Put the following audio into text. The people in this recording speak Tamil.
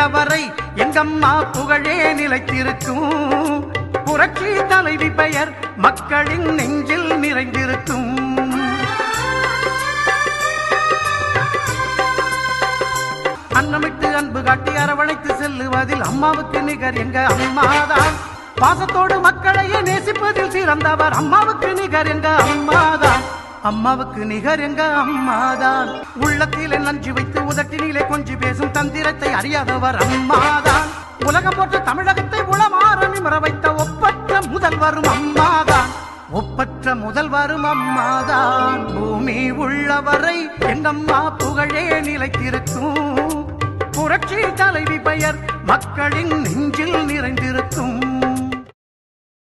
உள்ளவரை எங்கம்மா புகழே நிலைத்திருக்கும். புரட்சி தலைவி பெயர் மக்களின் நெஞ்சில் நிறைந்திருக்கும். அன்னமிட்டு அன்பு காட்டி அரவணைத்து செல்லுவதில் அம்மாவுக்கு நிகர் எங்க அம்மாதான். பாசத்தோடு மக்களையே நேசிப்பதில் சிறந்தவர் அம்மாவுக்கு நிகர் எங்க அம்மாதான். அம்மாவுக்கு நிகர் எங்க அம்மாதான். உள்ளத்திலே நஞ்சு வைத்து உதட்டினிலே கொஞ்சி பேசும் தந்திரத்தை அறியாதவர் அம்மாதான். உலகம் போற்ற தமிழகத்தை உளமாற நிமர வைத்த ஒப்பற்ற முதல்வரும் அம்மாதான். ஒப்பற்ற முதல்வரும் அம்மாதான். பூமி உள்ளவரை எங்கம்மா புகழே நிலைத்திருக்கும். புரட்சி தலைவி பெயர் மக்களின் நெஞ்சில் நிறைந்திருக்கும்.